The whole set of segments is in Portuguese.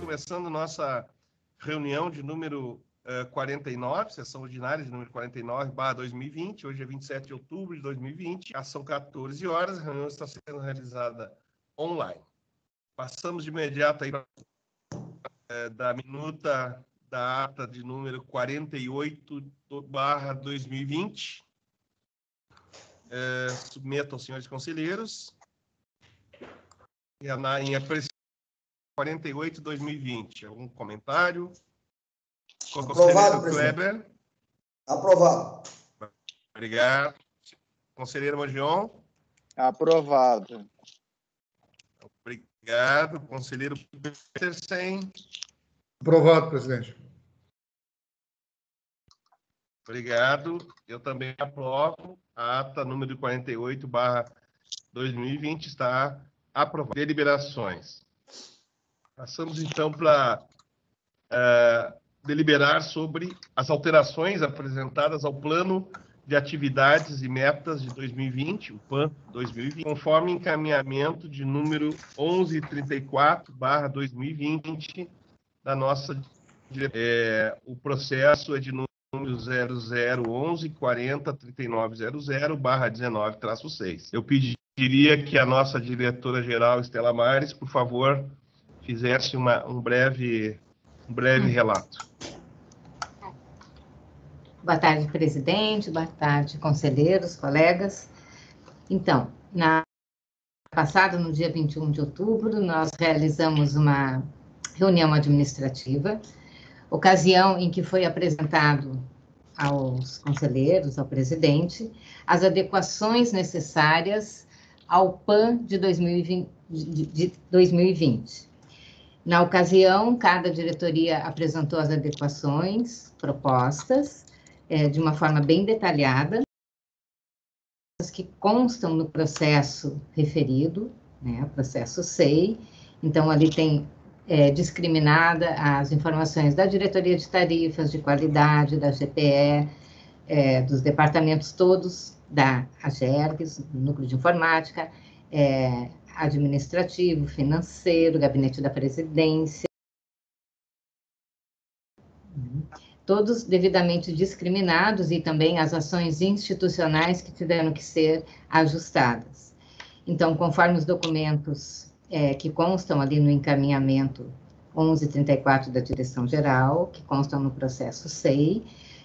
começando nossa reunião de número uh, 49, sessão ordinária de número 49, barra 2020. Hoje é 27 de outubro de 2020, são 14 horas, a reunião está sendo realizada online. Passamos de imediato aí uh, da minuta da ata de número 48, barra 2020. Uh, submeto aos senhores conselheiros. E a, em apreciação 48 2020. Algum comentário? Aprovado, Kleber. Aprovado. Obrigado. Conselheiro Magion. Aprovado. Obrigado. Conselheiro Petersen. Aprovado, presidente. Obrigado. Eu também aprovo. A ata número 48, barra 2020 está aprovada. Deliberações. Passamos então para uh, deliberar sobre as alterações apresentadas ao plano de atividades e metas de 2020, o PAN 2020, conforme encaminhamento de número 1134/2020 da nossa é, o processo é de número 0011 40 3900 19 6. Eu pediria que a nossa diretora geral Estela Mares, por favor, fizesse uma, um breve, um breve hum. relato. Boa tarde, presidente. Boa tarde, conselheiros, colegas. Então, na passada, no dia 21 de outubro, nós realizamos uma reunião administrativa, ocasião em que foi apresentado aos conselheiros, ao presidente, as adequações necessárias ao PAN de 2020. De 2020. Na ocasião, cada diretoria apresentou as adequações propostas é, de uma forma bem detalhada, que constam no processo referido, né, processo SEI. Então, ali tem é, discriminada as informações da diretoria de tarifas, de qualidade, da GPE, é, dos departamentos todos da AGERGS, Núcleo de Informática, é, administrativo, financeiro, gabinete da presidência, todos devidamente discriminados e também as ações institucionais que tiveram que ser ajustadas. Então, conforme os documentos é, que constam ali no encaminhamento 1134 da direção geral, que constam no processo SEI,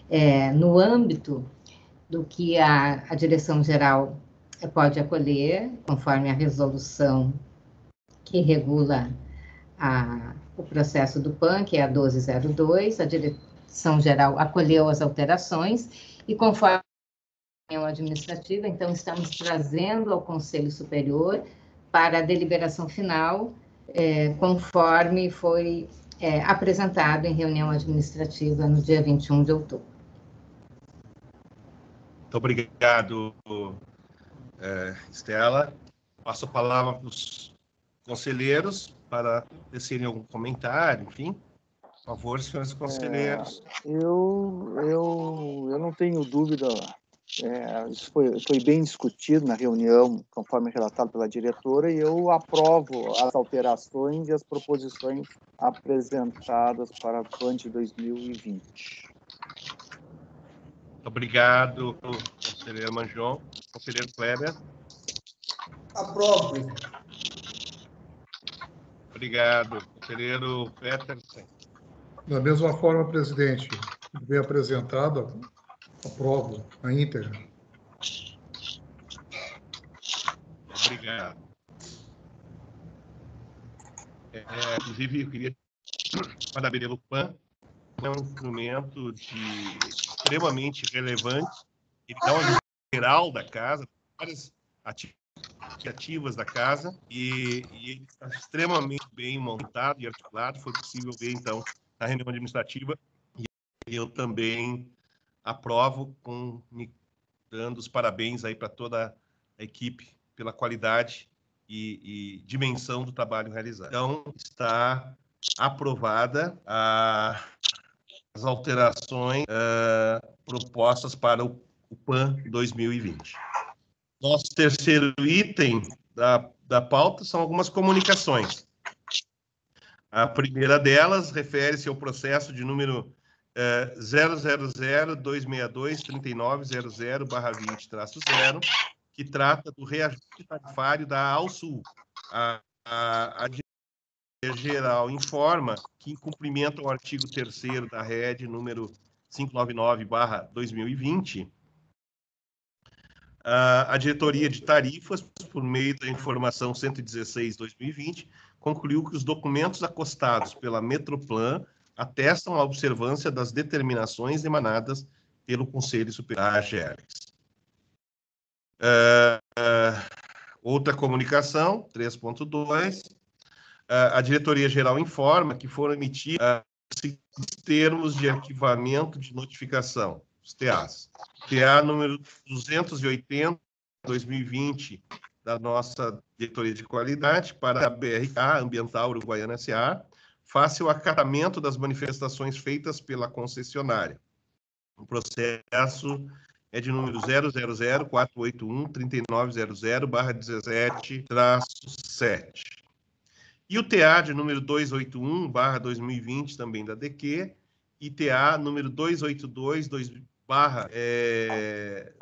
é, no âmbito do que a, a direção geral pode acolher, conforme a resolução que regula a, o processo do PAN, que é a 1202, a direção geral acolheu as alterações e conforme a administrativa, então estamos trazendo ao Conselho Superior para a deliberação final, é, conforme foi é, apresentado em reunião administrativa no dia 21 de outubro. Muito obrigado, é, Estela. Passo a palavra para os conselheiros para tecerem algum comentário, enfim. Por favor, senhores conselheiros. É, eu, eu, eu não tenho dúvida, é, isso foi, foi bem discutido na reunião, conforme relatado pela diretora, e eu aprovo as alterações e as proposições apresentadas para a PAN de 2020. Obrigado, conselheiro Manjon. Conselheiro Kleber. Aprovo. Obrigado. Conselheiro Peterson. Da mesma forma, presidente, bem apresentada, aprovo a íntegra. Obrigado. É, inclusive, eu queria parabenizar o PAN, é um instrumento de, extremamente relevante, ele dá uma geral da casa, várias atividades da casa, e, e ele está extremamente bem montado e articulado. Foi possível ver, então, na reunião administrativa, e eu também aprovo, com, dando os parabéns aí para toda a equipe pela qualidade e, e dimensão do trabalho realizado. Então, está aprovada a as alterações uh, propostas para o, o PAN 2020. Nosso terceiro item da, da pauta são algumas comunicações. A primeira delas refere-se ao processo de número é, 000-262-3900-20-0, que trata do reajuste tarifário da ALSUL. A, a, a geral informa que, em cumprimento ao artigo 3 da RED, número 599-2020, a diretoria de tarifas, por meio da informação 116-2020, concluiu que os documentos acostados pela Metroplan atestam a observância das determinações emanadas pelo Conselho Superior da AGERGS. Uh, uh, outra comunicação, 3.2, uh, a Diretoria-Geral informa que foram emitidos os termos de arquivamento de notificação, os TAs. TA número 280, 2020, da nossa Diretoria de Qualidade, para a BRK, Ambiental Uruguaiana S.A., face ao acatamento das manifestações feitas pela concessionária. O processo é de número 000-481-3900-17-7. E o TA de número 281-2020, também da DQ, e TA número 282-2020, é,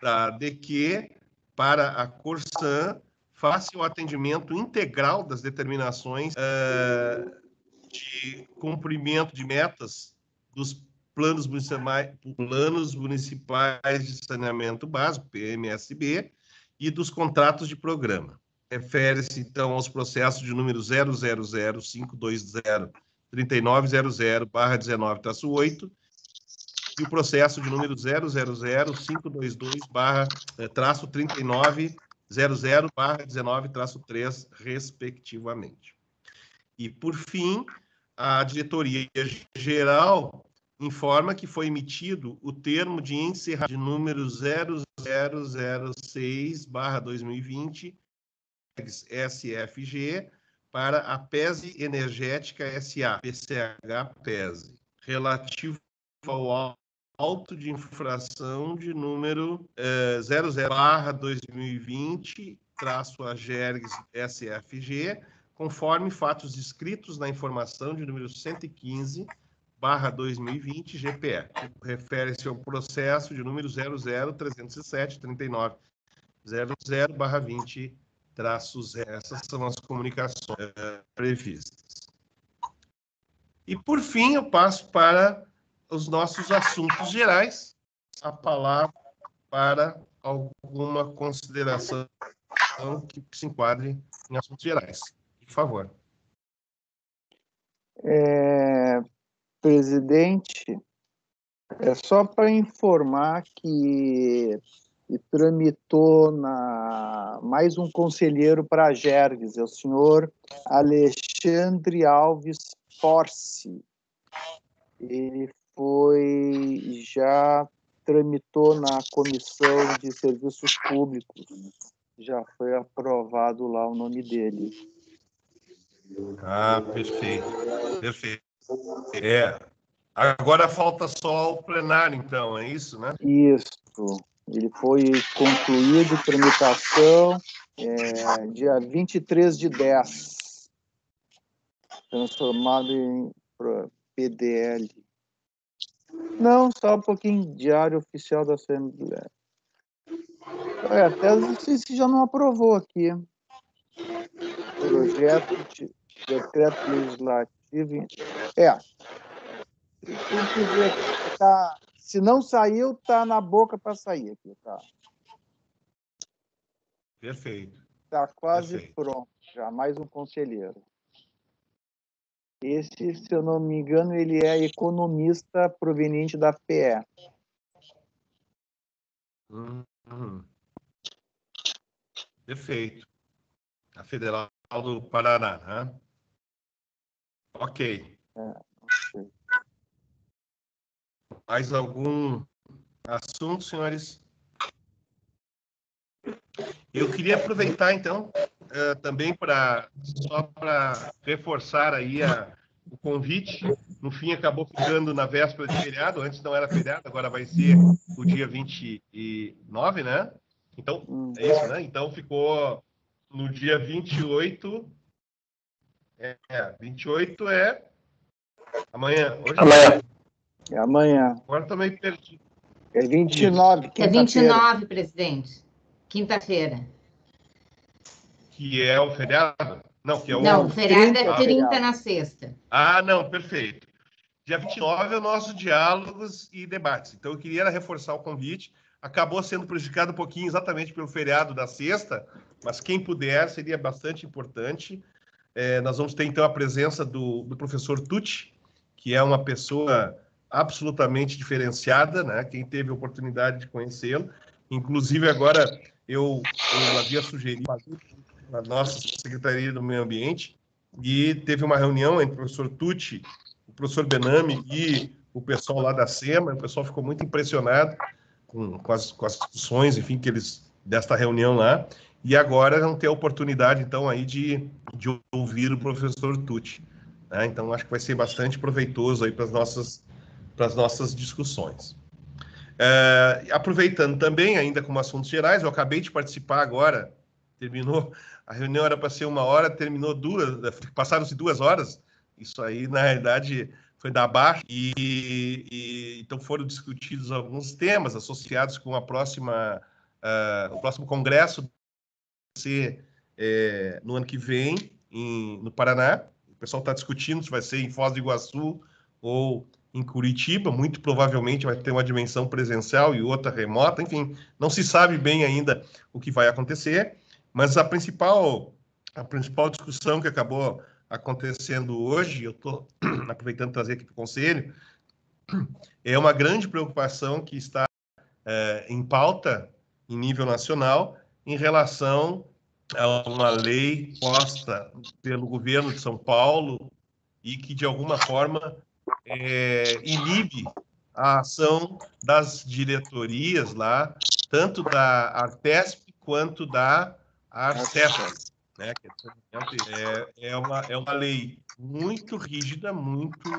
da DQ, para a Corsan, faça o atendimento integral das determinações uh, de cumprimento de metas dos planos municipais, planos municipais de saneamento básico, PMSB, e dos contratos de programa. Refere-se, então, aos processos de número 000-520-3900-19-8 e o processo de número 000-522-39 00-19-3, respectivamente. E, por fim, a diretoria geral informa que foi emitido o termo de encerramento de número 0006-2020, SFG, para a PESE Energética SA, PCH PESE, relativo ao auto de infração de número é, 00-2020, traço AGERGS SFG, conforme fatos descritos na informação de número 115, barra 2020 GPE. Refere-se ao processo de número 00307 39 00 barra 20 traços. Essas são as comunicações é, previstas. E, por fim, eu passo para os nossos assuntos gerais, a palavra para alguma consideração que se enquadre em assuntos gerais. Por favor. É, presidente, é só para informar que tramitou na mais um conselheiro para a Gergues, é o senhor Alexandre Alves Force. Ele foi já tramitou na Comissão de Serviços Públicos. Já foi aprovado lá o nome dele. Ah, perfeito. Perfeito. É. Agora falta só o plenário, então, é isso, né? Isso. Ele foi concluído, tramitação, é, dia 23 de 10. Transformado em PDL. Não, só um pouquinho. Diário Oficial da Assembleia. É, até sei se já não aprovou aqui. Projeto de decreto legislativo. É. Se, tá, se não saiu, tá na boca para sair aqui, tá? Perfeito. Está quase Perfeito. pronto já. Mais um conselheiro. Esse, se eu não me engano, ele é economista proveniente da PE. Uhum. Perfeito. A Federal do Paraná, né? Ok. É, Mais algum assunto, senhores? Eu queria aproveitar, então, uh, também para só para reforçar aí a, o convite. No fim, acabou ficando na véspera de feriado. Antes não era feriado, agora vai ser o dia 29, né? Então, é isso, né? Então, ficou no dia 28. É, 28 é amanhã. Hoje é amanhã. É amanhã. Agora também perdi. É 29. É 29, presidente. Quinta-feira. Que é o feriado? Não, que é o. Não, o feriado 30, é 30 na sexta. Ah, não, perfeito. Dia 29 é o nosso diálogos e debates. Então, eu queria reforçar o convite. Acabou sendo prejudicado um pouquinho exatamente pelo feriado da sexta, mas quem puder seria bastante importante. É, nós vamos ter, então, a presença do, do professor Tucci, que é uma pessoa absolutamente diferenciada, né? Quem teve a oportunidade de conhecê-lo. Inclusive, agora eu, eu havia sugerido na nossa Secretaria do Meio Ambiente e teve uma reunião entre o professor Tucci, o professor Benami e o pessoal lá da SEMA. O pessoal ficou muito impressionado com, com, as, com as discussões, enfim, que eles desta reunião lá. E agora vão ter a oportunidade, então, aí de, de ouvir o professor Tucci. Né? Então, acho que vai ser bastante proveitoso aí para as nossas, para as nossas discussões. É, aproveitando também, ainda como assuntos gerais, eu acabei de participar agora, terminou, a reunião era para ser uma hora, terminou duas, passaram-se duas horas, isso aí, na realidade, foi da Baixa, e, e, então foram discutidos alguns temas associados com a próxima, uh, o próximo congresso ser é, no ano que vem, em, no Paraná, o pessoal está discutindo se vai ser em Foz do Iguaçu ou em Curitiba, muito provavelmente vai ter uma dimensão presencial e outra remota, enfim, não se sabe bem ainda o que vai acontecer, mas a principal, a principal discussão que acabou acontecendo hoje, eu estou aproveitando trazer aqui para o Conselho, é uma grande preocupação que está é, em pauta em nível nacional em relação a uma lei posta pelo governo de São Paulo e que, de alguma forma, é, inibe a ação das diretorias lá, tanto da Artesp quanto da Arcesp. Né? É, é, uma, é uma lei muito rígida, muito.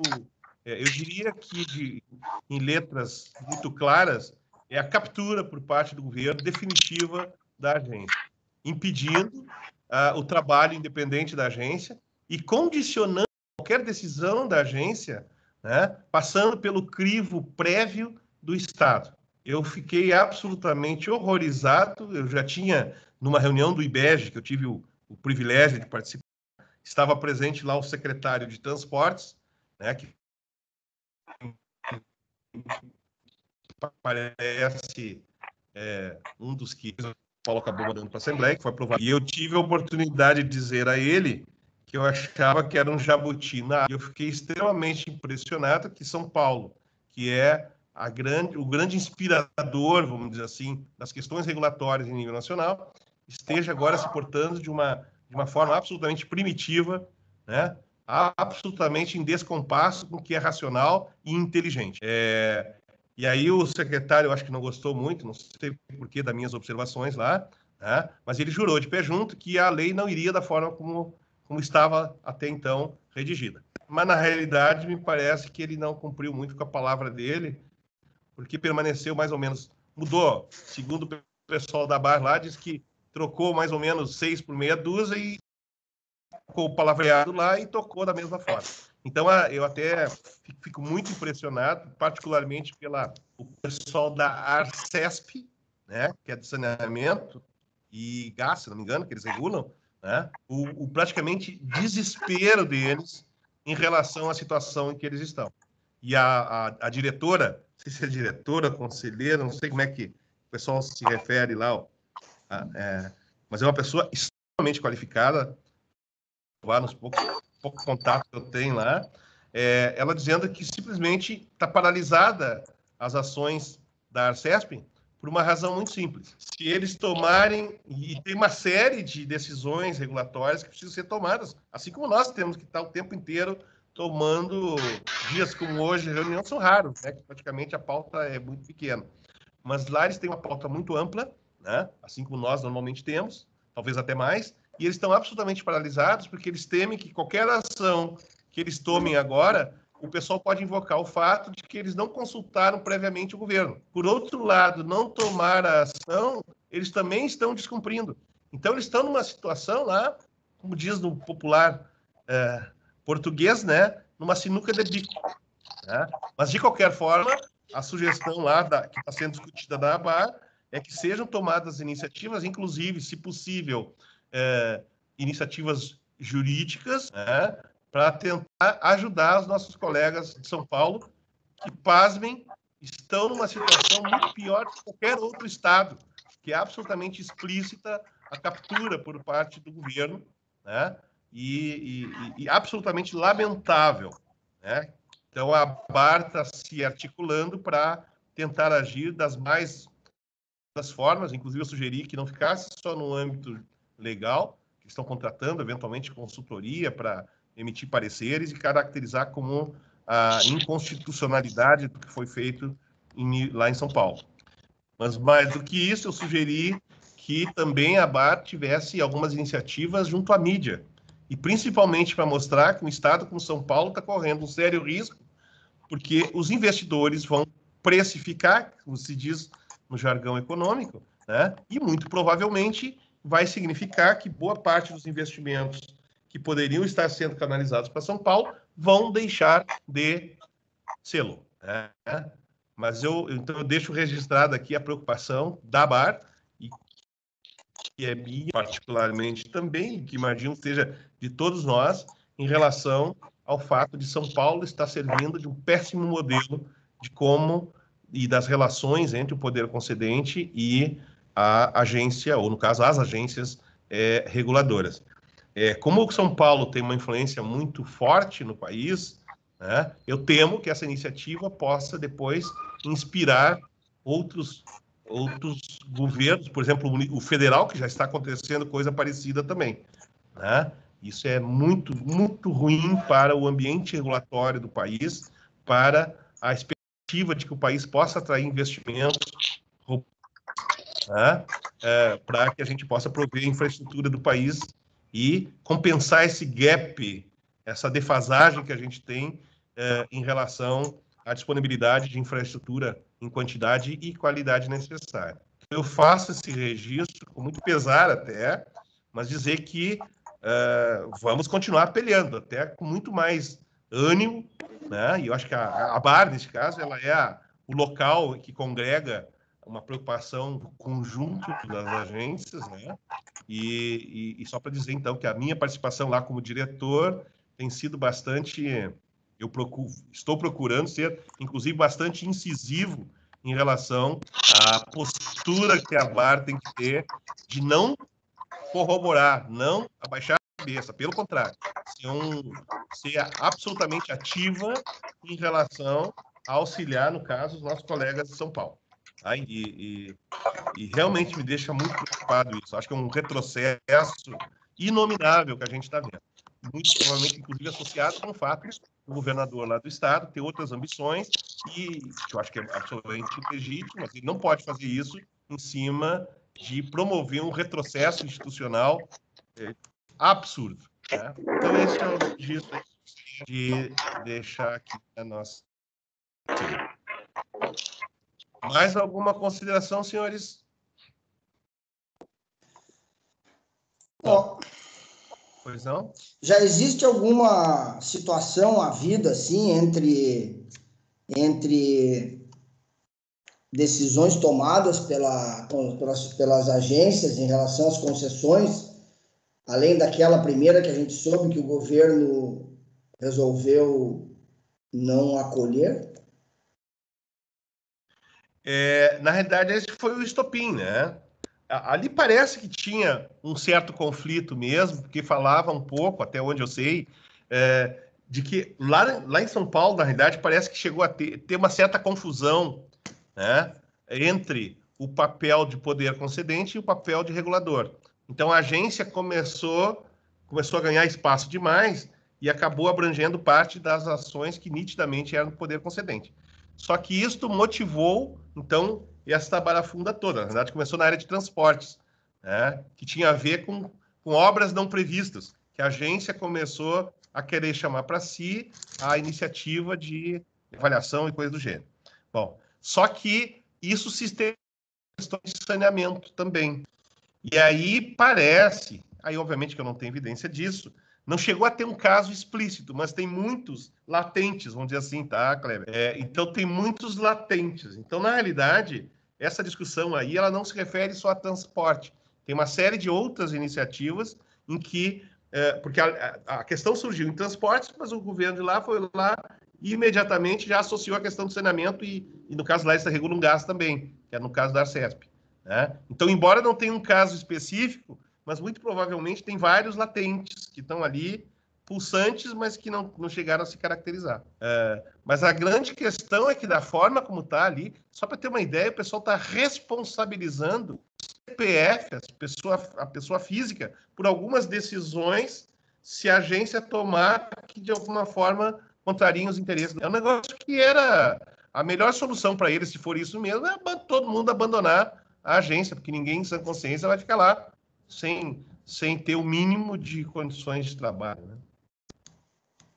É, eu diria que, de, em letras muito claras, é a captura por parte do governo definitiva da agência, impedindo uh, o trabalho independente da agência e condicionando qualquer decisão da agência né, passando pelo crivo prévio do Estado. Eu fiquei absolutamente horrorizado. Eu já tinha, numa reunião do IBEG, que eu tive o, o privilégio de participar, estava presente lá o secretário de Transportes, né, que parece é, um dos que Paulo acabou mandando para a Assembleia, que foi aprovado. E eu tive a oportunidade de dizer a ele que eu achava que era um jabuti na Eu fiquei extremamente impressionado que São Paulo, que é grande, o grande inspirador, vamos dizer assim, das questões regulatórias em nível nacional, esteja agora se portando de uma, de uma forma absolutamente primitiva, né? absolutamente em descompasso com o que é racional e inteligente. É, e aí o secretário, eu acho que não gostou muito, não sei porquê das minhas observações lá, né? mas ele jurou de pé junto que a lei não iria da forma como como estava até então redigida. Mas, na realidade, me parece que ele não cumpriu muito com a palavra dele, porque permaneceu mais ou menos, mudou, segundo o pessoal da Bar lá, diz que trocou mais ou menos seis por meia dúzia e ficou o palavreado lá e tocou da mesma forma. Então, eu até fico muito impressionado, particularmente pela o pessoal da Arcesp, né, que é de saneamento e gás, se não me engano, que eles regulam, né? o, o praticamente desespero deles em relação à situação em que eles estão. E a, a, a diretora, não sei se é diretora, conselheira, não sei como é que o pessoal se refere lá, ó, a, é, mas é uma pessoa extremamente qualificada, nos poucos, poucos contatos que eu tenho lá, é, ela dizendo que simplesmente está paralisada as ações da Arcesp por uma razão muito simples. Se eles tomarem, e tem uma série de decisões regulatórias que precisam ser tomadas, assim como nós temos que estar o tempo inteiro tomando, dias como hoje, reuniões são raros, né? praticamente a pauta é muito pequena. Mas lá eles têm uma pauta muito ampla, né? assim como nós normalmente temos, talvez até mais, e eles estão absolutamente paralisados porque eles temem que qualquer ação que eles tomem agora, o pessoal pode invocar o fato de que eles não consultaram previamente o governo. Por outro lado, não tomar a ação, eles também estão descumprindo. Então, eles estão numa situação lá, como diz no popular é, português, né, numa sinuca de bico. Né? Mas, de qualquer forma, a sugestão lá da, que está sendo discutida na ABAR é que sejam tomadas iniciativas, inclusive, se possível, é, iniciativas jurídicas, né, para tentar ajudar os nossos colegas de São Paulo, que, pasmem, estão numa situação muito pior que qualquer outro estado, que é absolutamente explícita a captura por parte do governo, né? E, e, e absolutamente lamentável, né? Então a BAR está se articulando para tentar agir das mais das formas, inclusive eu sugeri que não ficasse só no âmbito legal, que estão contratando eventualmente consultoria para emitir pareceres e caracterizar como a inconstitucionalidade do que foi feito em, lá em São Paulo. Mas mais do que isso, eu sugeri que também a BAR tivesse algumas iniciativas junto à mídia, e principalmente para mostrar que um estado como São Paulo está correndo um sério risco, porque os investidores vão precificar, como se diz no jargão econômico, né? e muito provavelmente vai significar que boa parte dos investimentos que poderiam estar sendo canalizados para São Paulo vão deixar de sê-lo. Né? Mas eu, então, eu deixo registrado aqui a preocupação da BAR, e que é minha particularmente também, que imagino seja de todos nós, em relação ao fato de São Paulo estar servindo de um péssimo modelo de como e das relações entre o poder concedente e a agência, ou no caso, as agências é, reguladoras. É, como o São Paulo tem uma influência muito forte no país, né, eu temo que essa iniciativa possa depois inspirar outros outros governos, por exemplo, o federal, que já está acontecendo coisa parecida também. Né? Isso é muito, muito ruim para o ambiente regulatório do país, para a expectativa de que o país possa atrair investimentos né? é, para que a gente possa prover a infraestrutura do país e compensar esse gap, essa defasagem que a gente tem é, em relação à disponibilidade de infraestrutura em quantidade e qualidade necessária. Eu faço esse registro com muito pesar até, mas dizer que é, vamos continuar peleando, até com muito mais ânimo, né? E eu acho que a, a BAR, nesse caso, ela é a, o local que congrega uma preocupação conjunto das agências, né? E, e, e só para dizer então que a minha participação lá como diretor tem sido bastante, eu procuro, estou procurando ser, inclusive, bastante incisivo em relação à postura que a VAR tem que ter de não corroborar, não abaixar a cabeça, pelo contrário, ser, um, ser absolutamente ativa em relação a auxiliar, no caso, os nossos colegas de São Paulo. Tá? E, e, e, realmente me deixa muito preocupado isso. Acho que é um retrocesso inominável que a gente está vendo. Muito provavelmente, inclusive, associado com o fato do governador lá do estado ter outras ambições e que eu acho que é absolutamente legítimo, mas ele não pode fazer isso em cima de promover um retrocesso institucional é, absurdo. Né? Então, esse é o registro de deixar aqui a nossa. Mais alguma consideração, senhores? Bom, pois não? Já existe alguma situação à vida assim entre entre decisões tomadas pela, pelas, pelas agências em relação às concessões, além daquela primeira que a gente soube que o governo resolveu não acolher? É, na realidade, esse foi o estopim, né? Ali parece que tinha um certo conflito mesmo, porque falava um pouco, até onde eu sei, é, de que lá, lá em São Paulo, na realidade, parece que chegou a ter, ter uma certa confusão né, entre o papel de poder concedente e o papel de regulador. Então, a agência começou, começou a ganhar espaço demais e acabou abrangendo parte das ações que nitidamente eram do poder concedente. Só que isto motivou, então, essa barafunda toda. Na verdade, começou na área de transportes, né? que tinha a ver com, com obras não previstas, que a agência começou a querer chamar para si a iniciativa de avaliação e coisa do gênero. Bom, só que isso se estende questão de saneamento também. E aí parece, aí obviamente que eu não tenho evidência disso, não chegou a ter um caso explícito, mas tem muitos latentes, vamos dizer assim, tá, Kleber? É, então tem muitos latentes. Então, na realidade, essa discussão aí, ela não se refere só a transporte. Tem uma série de outras iniciativas em que, é, porque a, a, questão surgiu em transportes, mas o governo de lá foi lá e imediatamente já associou a questão do saneamento e, e no caso lá, isso regula um gás também, que é no caso da Arcesp. Né? Então, embora não tenha um caso específico, mas muito provavelmente tem vários latentes que estão ali, pulsantes, mas que não, não chegaram a se caracterizar. É, mas a grande questão é que, da forma como está ali, só para ter uma ideia, o pessoal está responsabilizando o CPF, a pessoa, a pessoa física, por algumas decisões se a agência tomar que, de alguma forma, contrariem os interesses. É um negócio que era a melhor solução para eles, se for isso mesmo, é todo mundo abandonar a agência, porque ninguém em sã consciência vai ficar lá sem, sem ter o mínimo de condições de trabalho. Né?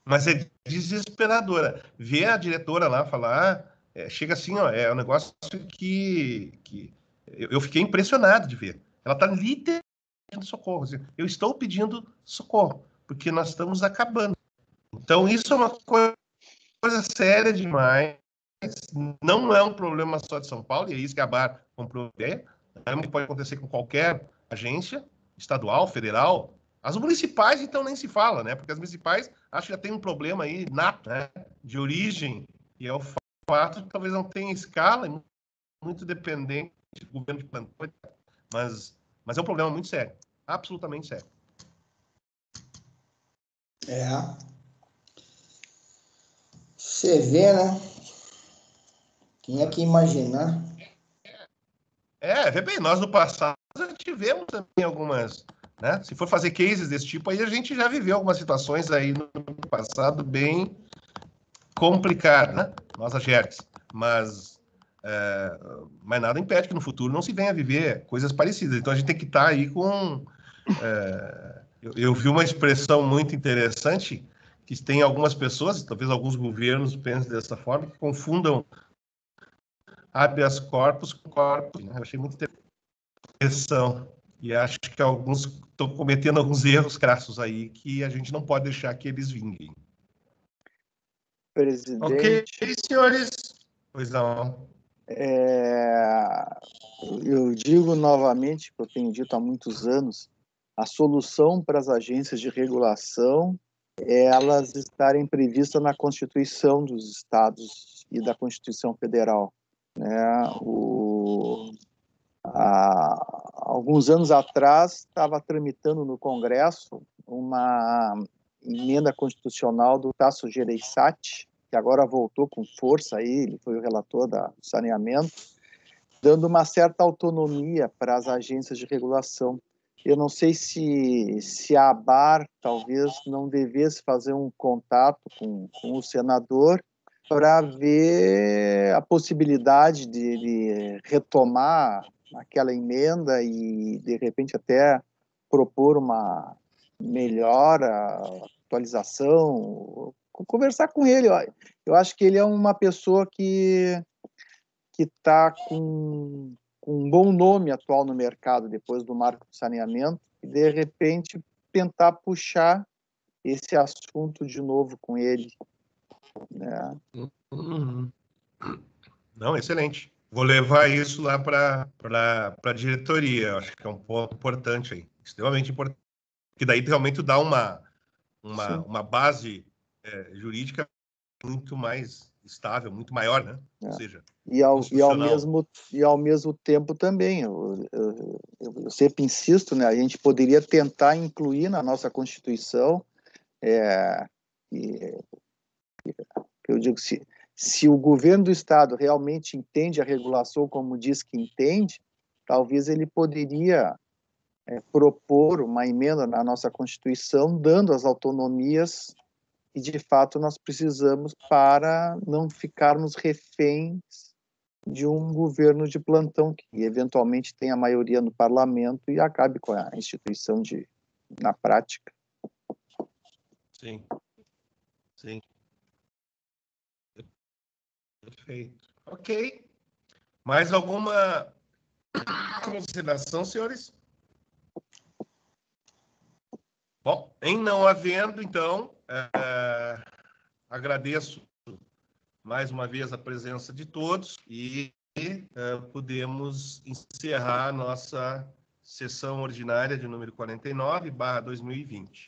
Mas é desesperadora. Ver a diretora lá falar, é, chega assim, ó, é um negócio que, que eu, fiquei impressionado de ver. Ela está literalmente pedindo socorro. Assim, eu estou pedindo socorro, porque nós estamos acabando. Então, isso é uma coisa, coisa séria demais. Não é um problema só de São Paulo, e é isso que a Bar comprou ideia. É pode acontecer com qualquer agência estadual, federal. As municipais, então, nem se fala, né? Porque as municipais, acho que já tem um problema aí nato, né? De origem, e é o fato de que talvez não tenha escala, é muito dependente do governo de plantão, mas, mas é um problema muito sério, absolutamente sério. É. Você vê, né? Quem é que imaginar? É, vê bem, nós no passado tivemos também algumas, né? Se for fazer cases desse tipo aí, a gente já viveu algumas situações aí no passado bem complicadas, né? Nós, a Jerks. Mas, é, mas nada impede que no futuro não se venha a viver coisas parecidas. Então a gente tem que estar tá aí com. É, eu, eu vi uma expressão muito interessante que tem algumas pessoas, talvez alguns governos pensem dessa forma, que confundam habeas corpus com corpus. Né? Eu achei muito interessante direção. E acho que alguns estão cometendo alguns erros crassos aí que a gente não pode deixar que eles vinguem. Presidente. Ok, senhores. Pois não. É, eu digo novamente, que eu tenho dito há muitos anos, a solução para as agências de regulação é elas estarem previstas na Constituição dos Estados e da Constituição Federal. Né? O, há alguns anos atrás estava tramitando no Congresso uma emenda constitucional do Tasso Gereissati, que agora voltou com força aí, ele foi o relator do saneamento, dando uma certa autonomia para as agências de regulação. Eu não sei se, se a ABAR talvez não devesse fazer um contato com, com o senador para ver a possibilidade de ele retomar aquela emenda e, de repente, até propor uma melhora, atualização, conversar com ele. Eu acho que ele é uma pessoa que que está com, com um bom nome atual no mercado depois do marco de saneamento e de repente tentar puxar esse assunto de novo com ele. Né? Uhum. Não, excelente. Vou levar isso lá para a diretoria. Acho que é um ponto importante aí, extremamente importante. Que daí realmente dá uma, uma, uma base é, jurídica muito mais estável, muito maior, né? É. Ou seja, e ao, e, ao mesmo, e ao mesmo tempo também, eu, eu, eu, sempre insisto, né? A gente poderia tentar incluir na nossa Constituição, é, e, eu digo, se, se o governo do estado realmente entende a regulação como diz que entende, talvez ele poderia é, propor uma emenda na nossa Constituição, dando as autonomias que de fato nós precisamos para não ficarmos reféns de um governo de plantão que eventualmente tenha maioria no parlamento e acabe com a instituição de na prática. Sim. Sim. Perfeito. Ok. Mais alguma consideração, senhores? Bom, em não havendo, então, é, agradeço mais uma vez a presença de todos e é, podemos encerrar nossa sessão ordinária de número 49, barra 2020.